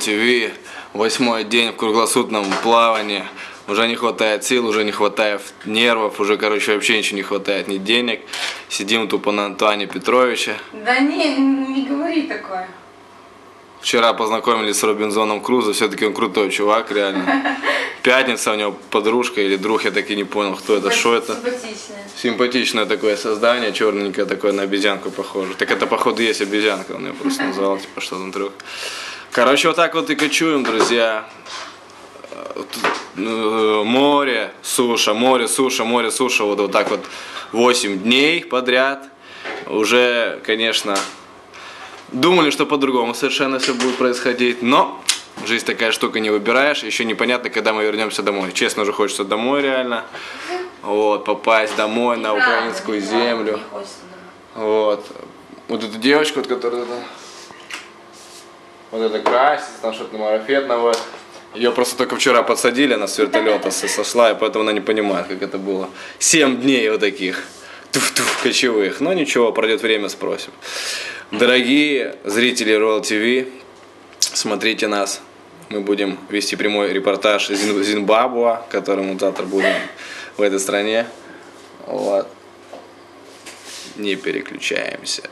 TV, восьмой день в круглосутном плавании. Уже не хватает сил, уже не хватает нервов, уже, короче, вообще ничего не хватает, ни денег. Сидим тупо на Антуане Петровича. Да не, не говори такое. Вчера познакомились с Робинзоном Крузо, все-таки он крутой чувак, реально. Пятница у него подружка или друг, я так и не понял, кто это, что это. Симпатичная. Симпатичное такое создание, черненькое такое, на обезьянку похоже. Так это, походу, есть обезьянка, он ее просто назвал, типа, что там друг. Короче, вот так вот и кочуем, друзья. Э, Море, суша, море, суша, море, суша, вот, вот так вот 8 дней подряд. Уже, конечно, думали, что по-другому совершенно все будет происходить, но жизнь такая штука, не выбираешь, еще непонятно, когда мы вернемся домой. Честно, уже хочется домой реально. Вот, попасть домой на украинскую землю. Вот. Вот эту девочку, вот, которая вот это красится, там что-то марафетного. Ее просто только вчера подсадили, она с вертолета со- сошла, и поэтому она не понимает, как это было. Семь дней вот таких туф-туф кочевых. Но ничего, пройдет время, спросим. Дорогие зрители Royal TV, смотрите нас. Мы будем вести прямой репортаж из Зимбабуа, который мы завтра будем в этой стране. Вот. Не переключаемся.